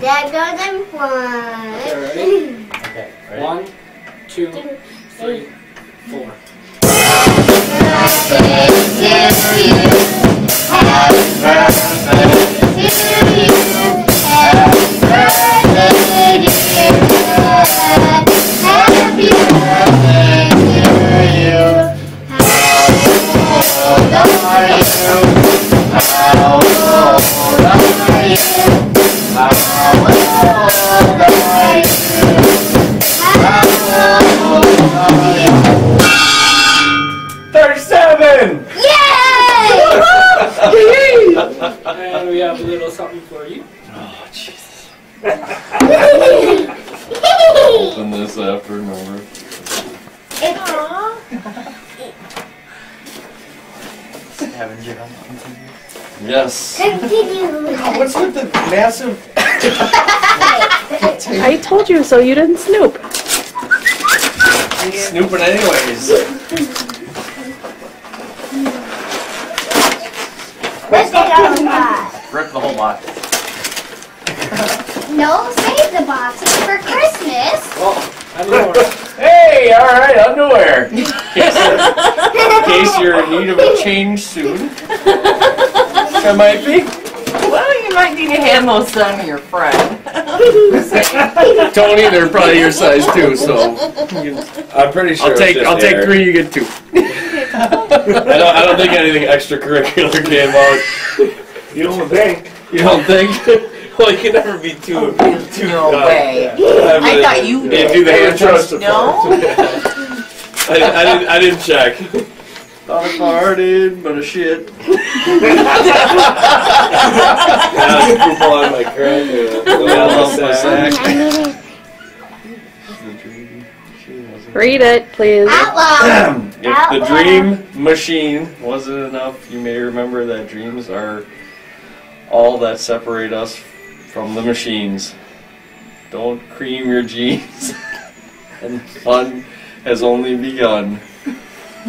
There goes them one. ready? Okay. Okay. One, two, three, four. Happy old are you? How old are you? 37! Yay! And we have a little something for you. Oh, Jesus. Open this after, remember? Scavenger hunt. Yes. Continue. What's with the massive. I told you so. You didn't snoop. Snooping, anyways. Let's take out the box. Rip the whole box. No, save the box. It's for Christmas. Oh, I need more. Hey, alright, underwear. In case, in case you're in need of a change soon. I might be. Well, you might need to hand those down to your friend. Tony, they're probably your size too, so. I'm pretty sure. I'll it's take just I'll take air. three, you get two. I don't. I don't think anything extracurricular came out. You don't think? You don't think? Well, you can never be too. too No uh, way. I, I thought you Yeah, did. do the hand trust trust. No? I, I didn't. I didn't check. Not a farted, but a shit. Yeah, poop all on my crack. I love my sack. sack. Read it, please. Out loud. If the dream machine wasn't enough, you may remember that dreams are all that separate us from the machines. Don't cream your jeans, and fun has only begun.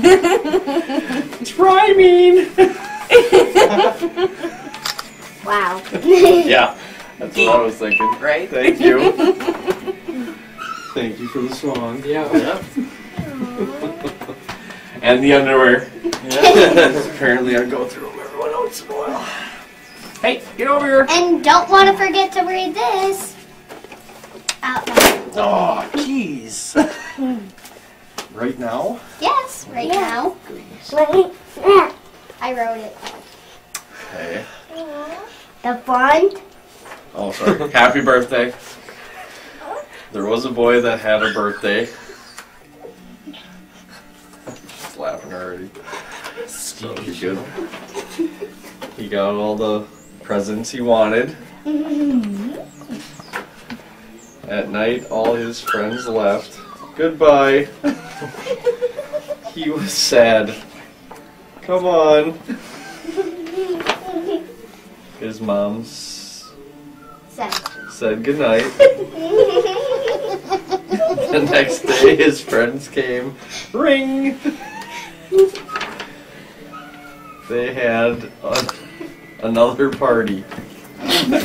It's rhyming. Wow. Yeah, that's what I was thinking. Right? Thank you. Thank you for the song. Yeah. And the underwear. Yeah. Apparently, I go through them every once in a while. Hey, get over here. And don't want to forget to read this. Out loud. Oh, jeez. right now? Yes, right now. I wrote it. Okay. The font. Oh, sorry. Happy birthday. There was a boy that had a birthday. He's laughing already. So he good. He got all the presents he wanted. Mm-hmm. At night, all his friends left. Goodbye. he was sad. Come on. His mom s- said goodnight. The next day, his friends came. Ring! They had a, another party. The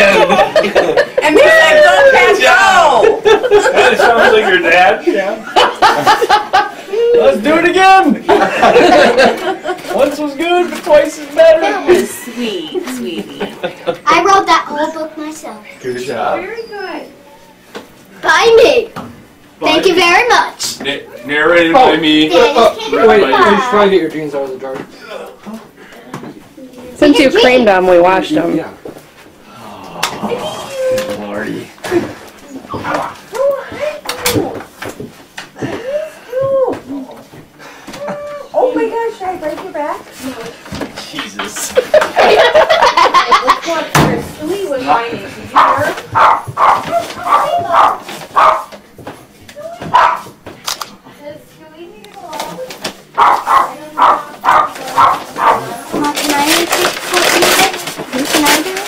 end. And they said, go Pat, go! That sounds like your dad. Yeah. Let's do it again! Once was good, but twice is That better. was sweet, sweetie. I wrote that whole book myself. Good job. Very good. By me. Thank you very much. Na- narrated by me. Dennis Wait, Kidder. wait, you should probably get your jeans out of the drawer. Since you creamed them, we washed them. Yeah. Lordy. Oh my gosh, should I break your back? Jesus. Let's go was whining. Did you hear her? Mom, can I take something? Can I do it?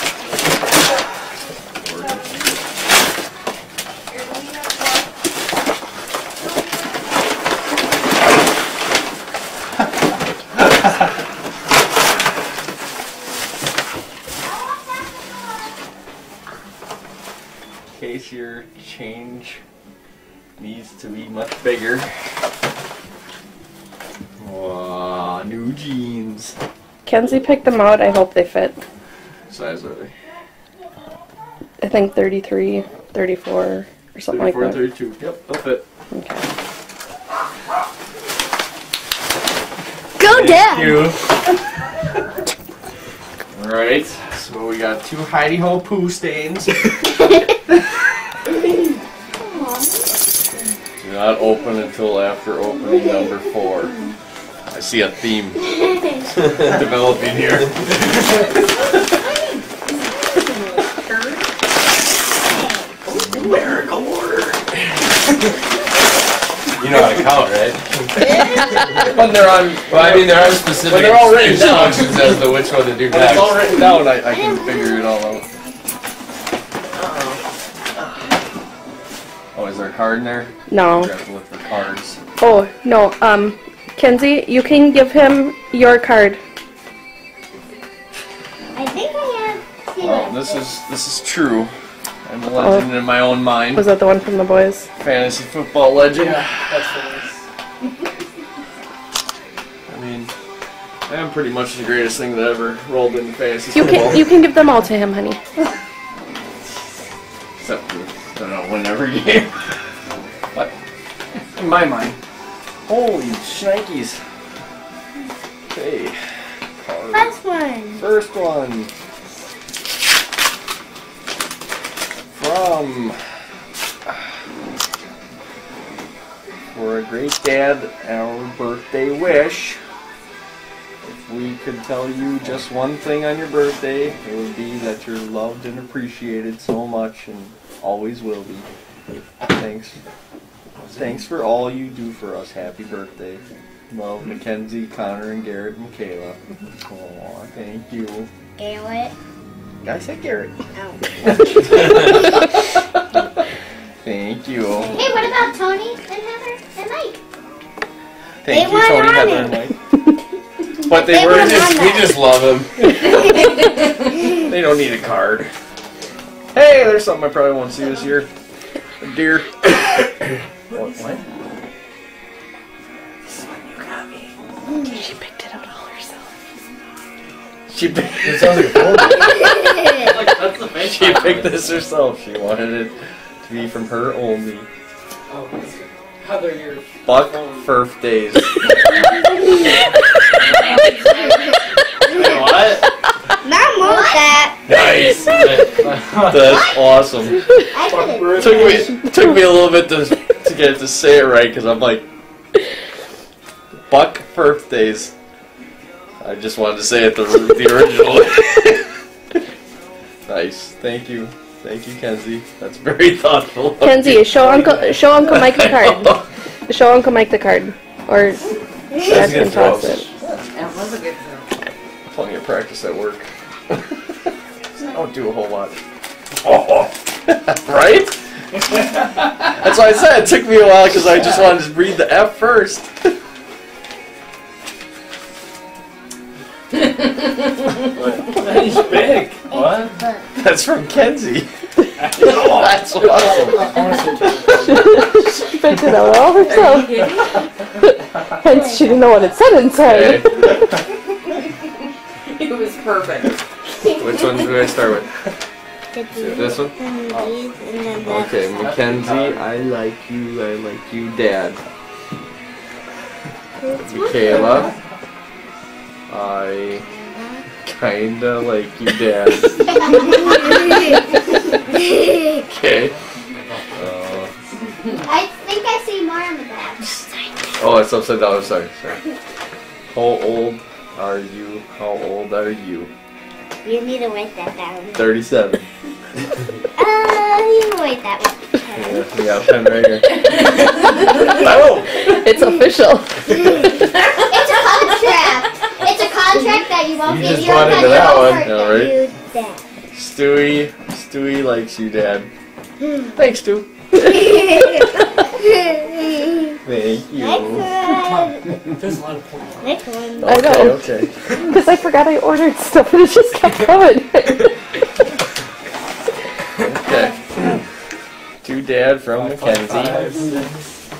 case your change needs to be much bigger. Wow, new jeans. Kenzie picked them out. I hope they fit. Size are they? I think 33, 34, or something like 34, that. 32. Yep, they'll fit. Okay. Go down. you. Alright, so we got two hidey hole poo stains. not open until after opening number four. I see a theme developing here. Numerical order. You know how to count, right? When they're on, Well, I mean, there are specific But they're all written down. instructions as to which one to do when it's all written down, I, I can figure it all out. Card in there? No. We have to look for cards. Oh, no. Um, Kenzie, you can give him your card. I think I have. two Well, this is this is true. I'm a legend in my own mind. Was that the one from the boys? Fantasy football legend. That's the I mean, I am pretty much the greatest thing that ever rolled into fantasy You football. can you can give them all to him, honey. Except for, I don't know, win every game. In my mind. Holy shnikes. Okay. Card. First one. First one. From. For a great dad, our birthday wish. If we could tell you just one thing on your birthday, it would be that you're loved and appreciated so much and always will be. Thanks. Thanks for all you do for us. Happy birthday. Love, Mackenzie, Connor, and Garrett, and Michaela. Aw, thank you. Garrett. I said Garrett. Oh. Thank you. Hey, what about Tony and Heather and Mike? Thank They you, weren't Tony, on Heather, it. and Mike. But they, They were weren't just, on We that. just love them. they don't need a card. Hey, there's something I probably won't see this year. Deer. what? what? She picked it out all herself. She picked, It sounds like a phone. Like, that's the she picked this herself. She wanted it to be from her only. Oh, Heather, your Buck phone. Furf Days. what? Mom wants that. Nice. That's awesome. It. took me took me a little bit to to get to say it right because I'm like Buck birthdays. I just wanted to say it the the original. nice, thank you, thank you, Kenzie. That's very thoughtful. of Kenzie, show Uncle show Uncle Mike the card. Show Uncle Mike the card, or Dad can toss it. That was a good throw. Plenty of practice at work. I don't do a whole lot. Oh, right? That's why I said it took me a while because I just wanted to read the F first. He's big. What? That's from Kenzie. oh, that's awesome. She picked it out all herself. Hence, she didn't know what it said inside. Okay. It was perfect. Which one do I start with? This one? Okay, Mackenzie, I like you, I like you, Dad. Michaela, I kinda like you, Dad. Okay. Uh, I think I see more on the back. oh, it's upside down. Sorry, sorry. How old are you? How old are you? You need to write that down. 37. Uh, you can write that one. Yeah, yeah, pen right here. oh! It's official. It's a contract. It's a contract that you won't You get. just You don't bought have into that your one. work Yeah, right? you did. Stewie, Stewie likes you, Dad. Thanks, Stu. Thank you. Next one. There's a lot of points. Next one. I know. Okay, okay. Because I forgot I ordered stuff and it just kept coming. Okay. to Dad from Mackenzie. Five, six.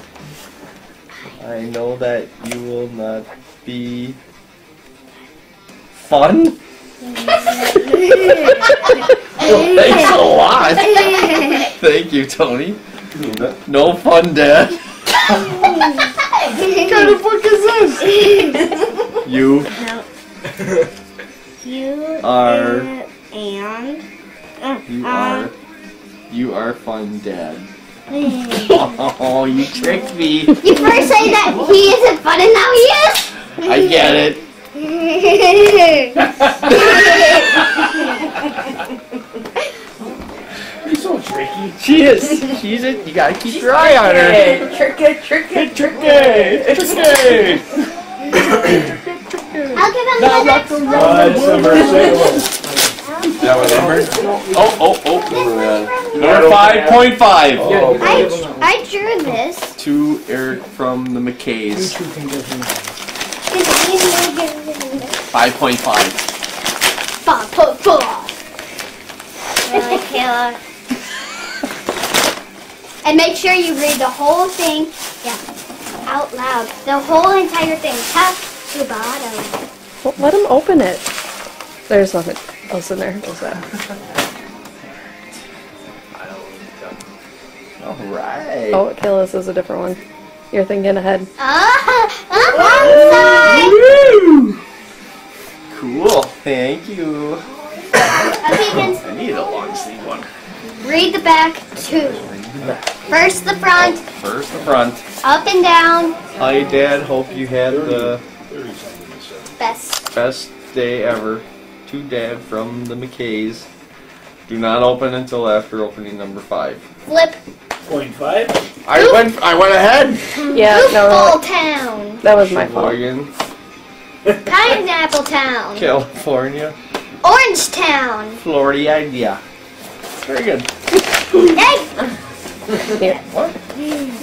I know that you will not be fun. Thanks a lot. Thank you, Tony. No fun, Dad. What kind of book is this? You You are and uh, you are you are fun, Dad. Oh, you tricked me. You first say that he isn't fun and now he is. I get it. You're tricky. She is. She's it. You gotta keep your eye on her. Trick it, trick it, trick Tricky, tricky. I'll give him the next one. Uh, it's number six. That was numbered? Oh, oh, oh. Number five point five. Oh, I, I drew this. To Eric from the McKays. Because he's more good than this. Five point five. Bah, bah, bah. Really, Kayla. And make sure you read the whole thing, yeah, out loud. The whole entire thing, top to bottom. Well, let him open it. There's nothing else in there. What's that? All right. Oh, Kayla's is a different one. You're thinking ahead. Ah, ah, one Cool. Thank you. Okay, I need a long sleeve one. read the back too. First the front, First the front. up and down. Hi, Dad. Hope you had the Best. best day ever. To Dad from the McKays. Do not open until after opening number five. Flip. Point five. I went. I went ahead. Yeah, no, Goofball Town. that was my fault. Sheboygan, Pineapple Town. California, Orange Town. Florida. Idea. Very good. Hey, Here. What?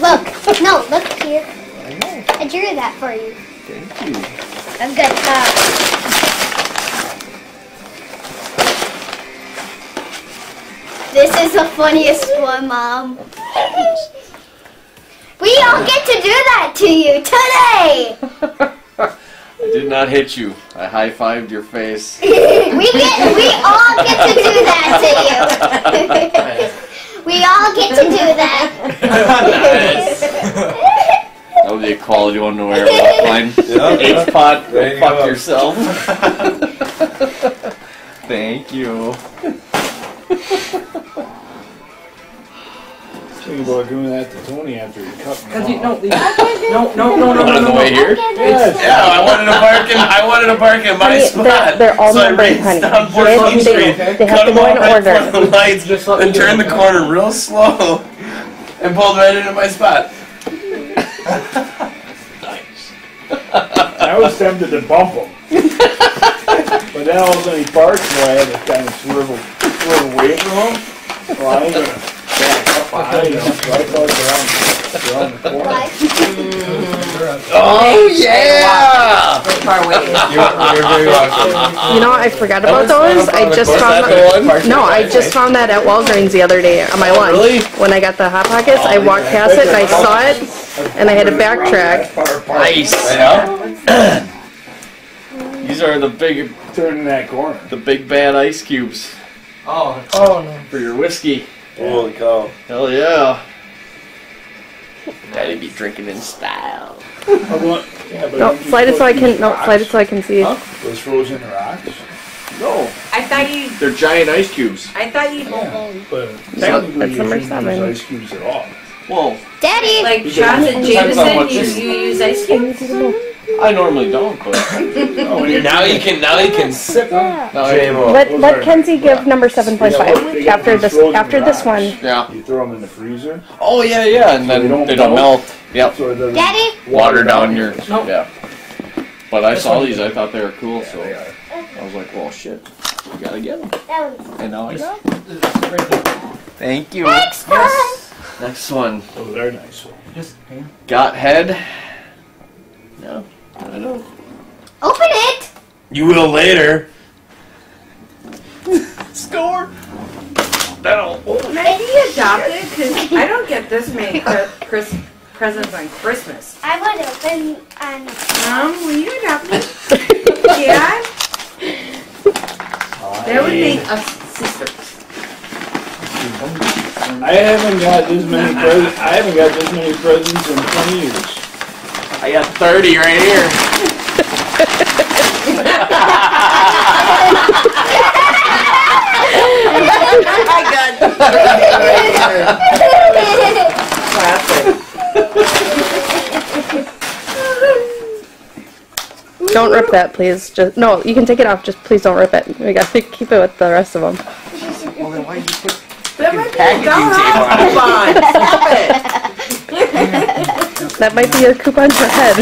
look. No, look here. I know. I drew that for you. Thank you. I'm good. Uh, this is the funniest one, Mom. We all get to do that to you today. I did not hit you. I high fived your face. we get, we all get to do that to you. we all get to do that. That would be a quality one to wear walk line. H pot, There go you fuck go. yourself. Thank you. Think about doing that to Tony after he cut me Cause you, off. no, no, no, no, no, no, On the no, way no. here? Yes. Yeah, I wanted to park in. I wanted to park in my Honey, spot. they're, they're all so I numbered, raced honey. down They, 14th they, Street, they have cut to him go off in right in front of order. the lights, Just let me and do turned it. the corner real slow, and pulled right into my spot. Nice. I was tempted to bump him. but then all of a sudden he parked, so I had to kind of swerve, swerve away from him. Well, I ain't gonna back up behind him, so I around, around the corner. Oh yeah! Far away. You're, you're very welcome. You know, I forgot about those. I just found that. No, I just found that at Walgreens the other day on my lunch. Really? When I got the Hot Pockets, I oh, walked past it and I saw it, and I had to backtrack. Nice. Yeah. These are the big, Turning that corner. the big bad ice cubes Oh, Oh no. for your whiskey. Holy cow! Hell yeah! Daddy be drinking in style. I'm yeah, but No, you slide it so I can. No, slide it so I can see. Huh? Those frozen rocks. No, I thought you, they're giant ice cubes. I thought you, But that's technically you number shouldn't use seven. ice cubes at all. Whoa, Daddy. like Because shots it at depends on what Jameson, you, you- you use ice cubes? I normally don't, but Oh, you're- Now you can. Now you can sip them. now I, Let Those let are- Kenzie give number seven point five They got after these this frozen after this rocks. one. yeah. You throw them in the freezer, Oh yeah, yeah, and then They don't they don't melt? melt. Yep. so it doesn't Daddy. Water down your Nope. yeah. But I saw these. I thought they were cool, Yeah, so they are. I was like, well, shit, we gotta get them. That one's And now I got. Thank you. next one. Next one. Those are nice. Just, Got head? No, I don't. know. Open it. You will later. Score. That'll open. Maybe you adopted? Because I don't get this many pre- Chris- presents on Christmas. I would open on. Mom, will you adopt me? Dad? That would make us sisters. I haven't got this many presents, I haven't got this many presents in twenty years. I got 30 right here. I got classic. Don't rip that, please. Just no. You can take it off. Just please don't rip it. We gotta keep it with the rest of them. Well, then why you put That might be a packaging tape on it? coupon. Stop it. That might be a coupon for head.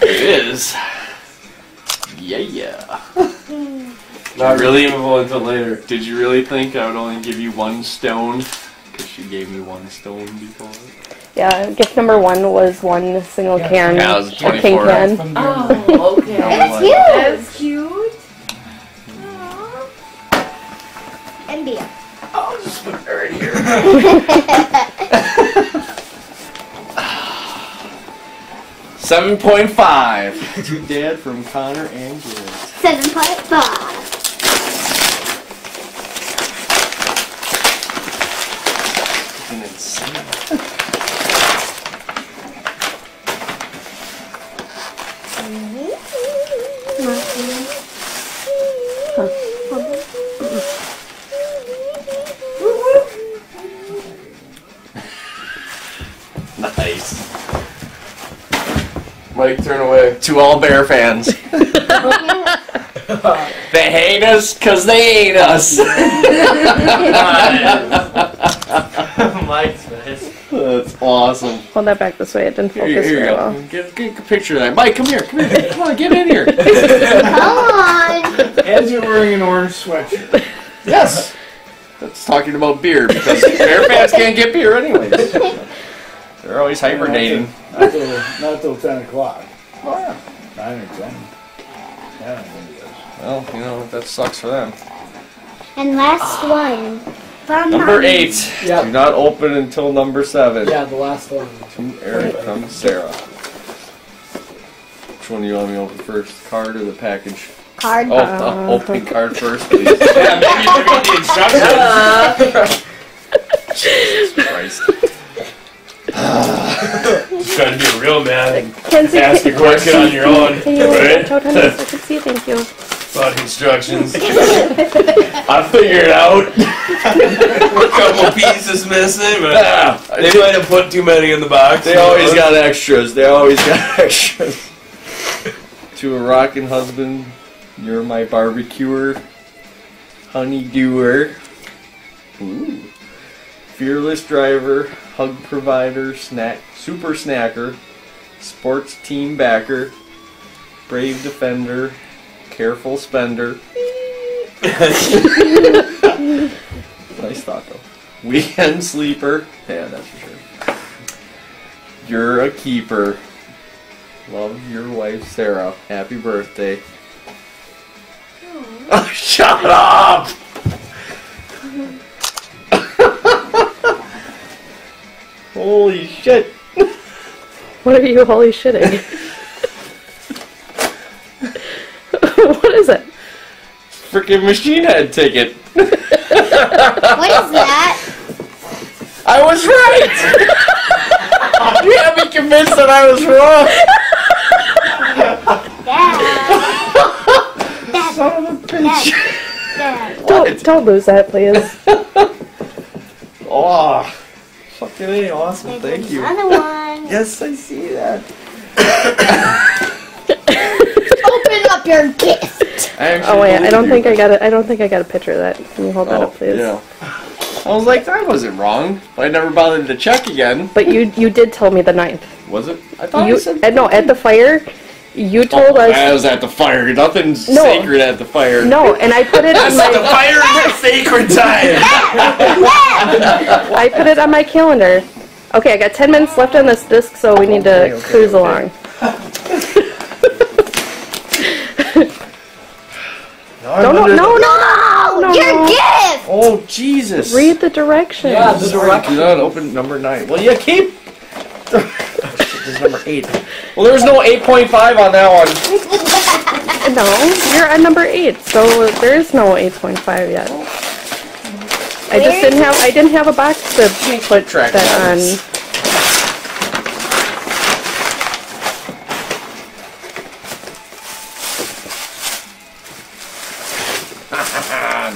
It is. Yeah, yeah. Not really until later. Did you really think I would only give you one stone? Because she gave me one stone before. yeah. Gift number one was one single can. Yeah, it was or king 24. can. Oh, okay. That's cute. That's cute. Aw. And beer. I'll just put it right here. Seven point five. To Dad from Connor and Garrett. Seven point five. Turn away. To all Bear fans. they hate us because they hate us. Mike's face. That's awesome. Hold that back this way. It didn't focus here you very go. well. Get, get a picture of that. Mike, come here. Come here. Come on, get in here. Come on. As you're wearing an orange sweatshirt. Yes. That's talking about beer because Bear fans can't get beer anyways. They're always hibernating. Not till, not till ten o'clock. Oh, yeah. Nine or ten. Yeah, I think it is. Well, you know, that sucks for them. And last one. From Number Mommy. eight. Yeah. Do not open until number seven. Yeah, the last one. To Eric from Sarah. Which one do you want me to open first? Card or the package? Card. Oh, uh, the opening card first, please. yeah, maybe you read the instructions. Jesus Christ. Trying to be a real man and Kenzie, ask a can, question on your own, can you right? show Tony so I can see? Thank you. About instructions. I figured it out. A couple pieces missing, but Ah, they might have put too many in the box. They always got extras. They always got extras. to a rockin' husband, you're my barbecuer, honeydewer. Ooh. Fearless driver, hug provider, snack, super snacker, sports team backer, brave defender, careful spender. nice thought though. Weekend sleeper. Yeah, that's for sure. You're a keeper. Love your wife, Sarah. Happy birthday. Oh, shut up! Holy shit! What are you holy shitting? what is it? Freaking machine head ticket. What is that? I was right! you had me convinced that I was wrong! Dad. Dad. Son of a bitch! Dad. Don't don't lose that, please. Oh, fucking A, awesome. Thank you. Another one. Yes, I see that. Open up your gift. I Oh wait, I don't you. think I got it. I don't think I got a picture of that. Can you hold that Oh, up, please? yeah. I was like, that wasn't wrong. But I never bothered to check again. But you you did tell me the ninth. Was it? I thought You I said. uh, no at the fire. You told Oh, us I was at the fire. Nothing's No. sacred at the fire. no, and I put it on The fire is sacred time. I put it on my calendar. Okay, I got ten minutes left on this disc, so we need to Okay, okay, cruise okay. along. No, no, no, no, No, no, your no. gift. Oh Jesus! Read the directions. Yeah, the Sorry, direction. do not open number nine. Well, you keep. There's oh, number eight. Well, there's no 8.5 on that one. No, you're at number eight, so there is no 8.5 yet. Oh. I just didn't have I didn't have a box to put track that on.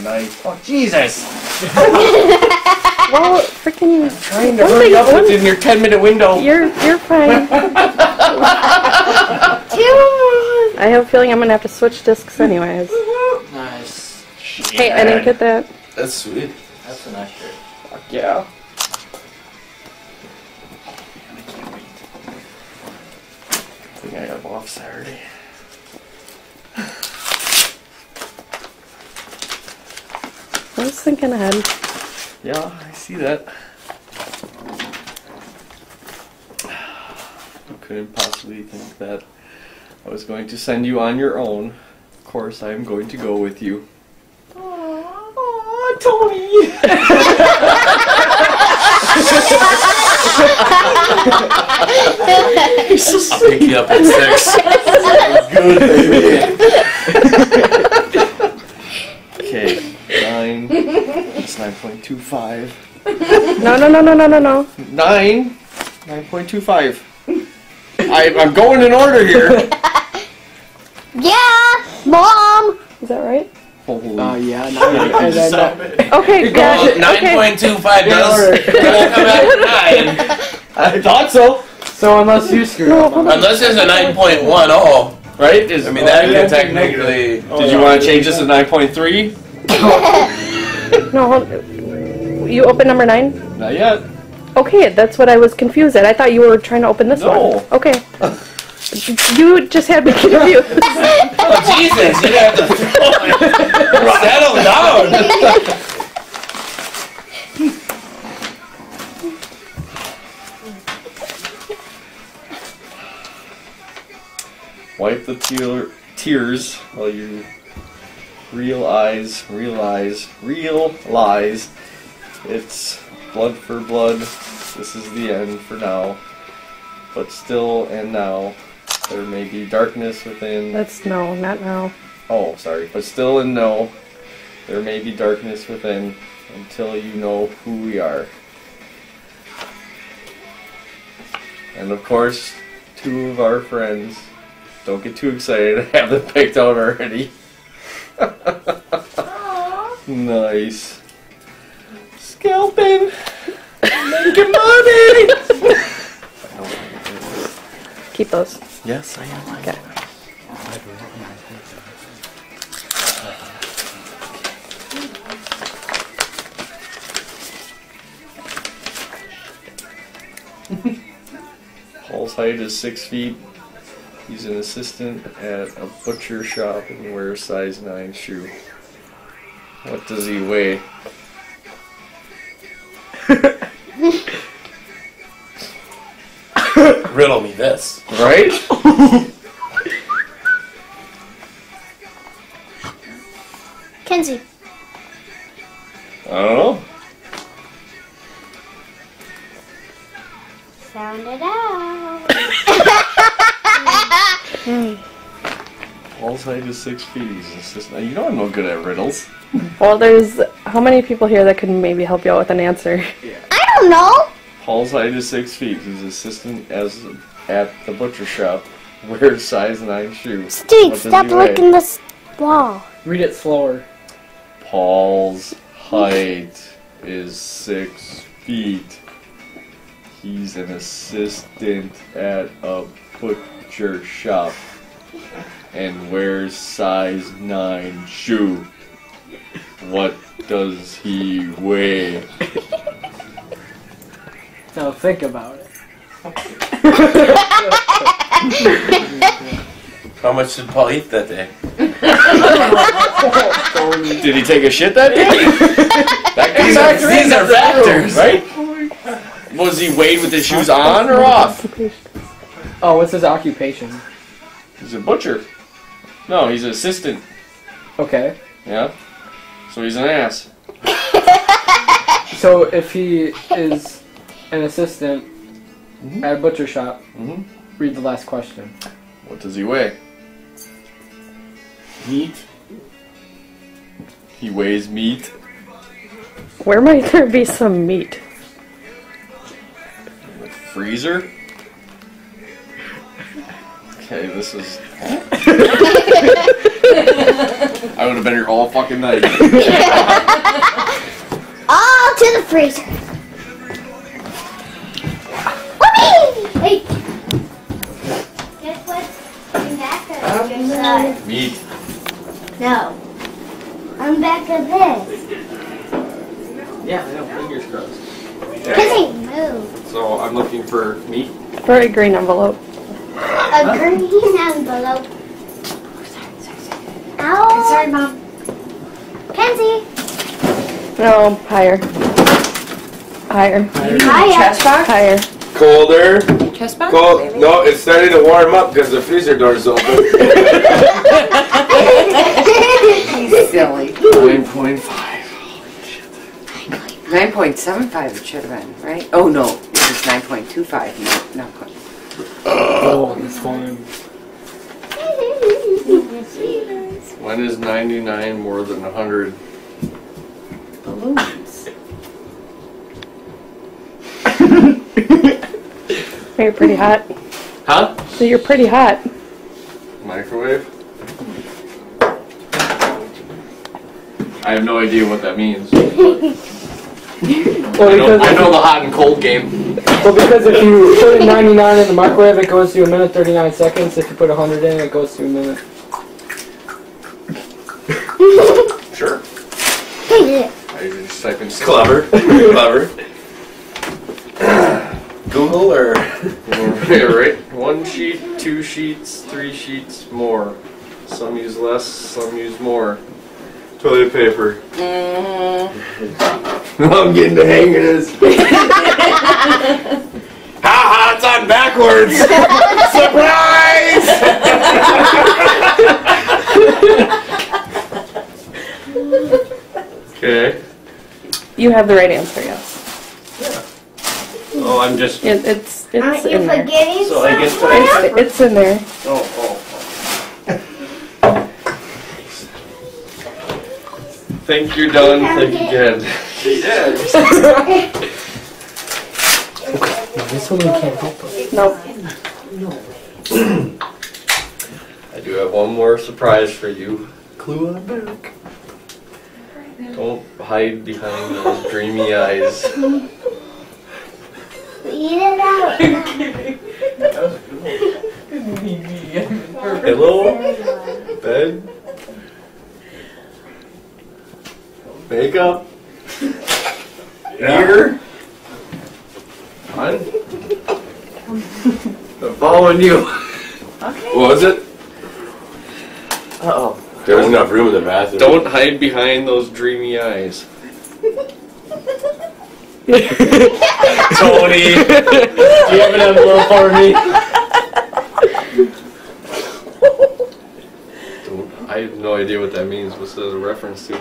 Nice. Oh Jesus! Well, freaking, Trying to One hurry thing- up one- within your 10 minute window. you're you're fine. I have a feeling I'm gonna have to switch discs anyways. Nice. Hey, I didn't get that. That's sweet. That's a nice shirt. Fuck yeah. I think I have off Saturday. I was thinking ahead. Yeah, I see that. You couldn't possibly think that I was going to send you on your own. Of course, I am going to go with you. Aww, Tony! I'll pick you up at six. Good, baby. okay, nine. That's nine point two five. No, no, no, no, no, no, no. Nine. Nine point two five. I, I'm going in order here. Yeah, mom. Is that right? Holy Oh yeah, no, and then, uh, Okay, good. Nine Okay. point two five does. It'll come out at nine. I thought so. so unless you screw No, up. Unless there's a nine point one oh. Right? Is, I mean that yeah, could technically. Did you want to change this to nine point three? No, hold. You open number nine. Not yet. Okay, that's what I was confused at. I thought you were trying to open this No. one. Okay. You just had me confused. Oh Jesus! You have to settle down. Wipe the tear, tears while you realize, realize, realize it's blood for blood. This is the end for now. But still and now, there may be darkness within. That's no, not now. Oh, sorry. But still and no, there may be darkness within until you know who we are. And of course, two of our friends. Don't get too excited. I have them picked out already. nice. Scalping. Making money. Keep those. Yes, I am. Okay. Paul's height is six feet. He's an assistant at a butcher shop and wears size 9 shoe. What does he weigh? Riddle me this. Right? Kenzie. I don't know. Sound it out. Paul's height is 6 feet. He's an assistant. You know I'm no good at riddles. Well, there's how many people here that can maybe help you out with an answer? I don't know. Paul's height is 6 feet. He's assistant as at the butcher shop. Wears size 9 shoes. Steve, What does stop he weigh? licking this wall. read it slower. Paul's height is six feet. He's an assistant at a butcher shop and wears size 9 shoe. What does he weigh? Now think about it. How much did Paul eat that day? Did he take a shit that day? that comes These are, factor these are factors. right? Was he weighed with his shoes on or off? Oh, what's his occupation? He's a butcher. No, he's an assistant. Okay. Yeah. So he's an ass. So if he is an assistant at a butcher shop, Mhm. Read the last question. What does he weigh? Meat. He weighs meat. Where might there be some meat? Freezer. Okay, this is. I would have been here all fucking night. All to the freezer. Your? Meat. No. On back of this. Yeah, I know. Fingers crossed. Because they move. So I'm looking for meat. For a green envelope. A green envelope. Ow. Sorry, Mom. Kenzie. No, higher. Higher. Hiya. Chest box? Higher. Colder. Chest box? Cold. maybe? No, it's starting to warm up because the freezer door is open. He's silly. Nine point five. 9.75 it should have been, right? Oh, no. It was 9.25, no, no. point- Oh, that's fine. When is 99 more than 100? Balloons. You're pretty hot. Huh? So you're pretty hot. Microwave? I have no idea what that means. I Well, know, I know the hot and cold game. well, because if you put a 99 in the microwave, it goes to a minute 39 seconds. If you put 100 in, it goes to a minute. Sure. Yeah. I just type in Clever. Clever. Google or yeah, right? One sheet, two sheets, three sheets, more. Some use less, some use more. toilet paper. Mm, I'm getting the hang of this. ha ha! It's on backwards. Surprise! Okay. You have the right answer, yes. I'm just. It, it's it's Aren't you in there. forgetting So I guess something? It's, it's in there. Oh, oh, oh. Think you're done, think again. yeah. This one we can't help it. Nope. I do have one more surprise for you. Clue on back. Don't hide behind those dreamy eyes. Eat it out. Pillow? Bed? Makeup? Ear? Fun? I'm following you. What was it? Uh-oh. There was enough room in the bathroom. Don't hide behind those dreamy eyes. Tony, do you have an envelope for me? I have no idea what that means. What's the reference to?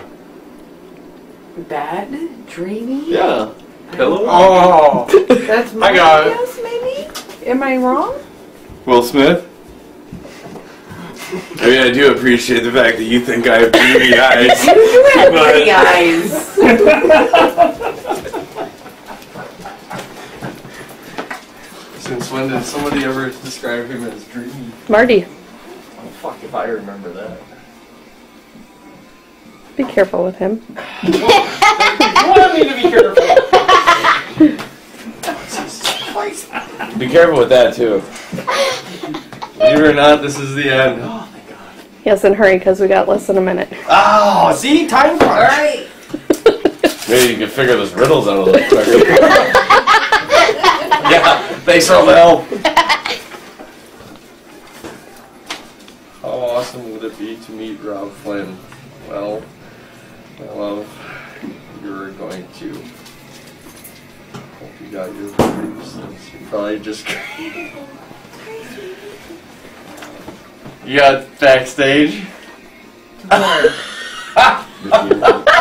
bad? Dreamy? Yeah. Pillow? Oh, That's my got it. guess, maybe? Am I wrong? Will Smith. I mean, I do appreciate the fact that you think I have dreamy eyes. You do have But- pretty eyes. Since when did somebody ever describe him as dreamy? Marty, Oh fuck if I remember that. be careful with him. You want me to be careful? Be careful with that too. Believe it or not, this is the end. Oh, thank God. Yes, and hurry because we got less than a minute. Oh, see? Time crunch. Alright. Maybe you can figure those riddles out a little quicker. Yeah, thanks for help. How awesome would it be to meet Robb Flynn? Well, my love, you're going to. Hope you got your reviews since you probably just. you got backstage?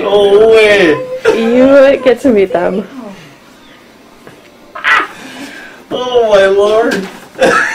No way. You get to meet them. Oh my lord.